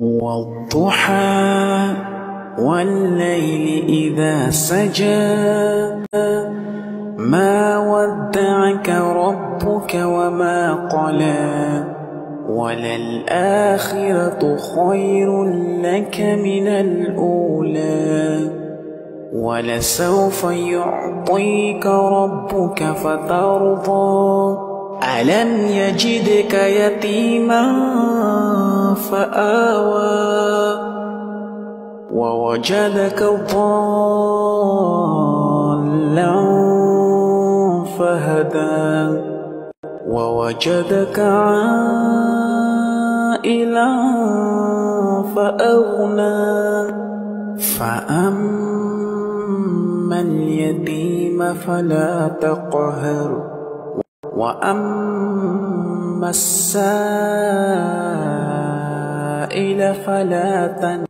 والضحى والليل إذا سجى. ما ودعك ربك وما قلى. وللآخرة خير لك من الأولى. ولسوف يعطيك ربك فترضى. ألم يجدك يتيما فآوى ووجدك ضالا فهدى ووجدك عائلا فأغنى فأما اليتيم فلا تقهر وأما السائل فلا تنهر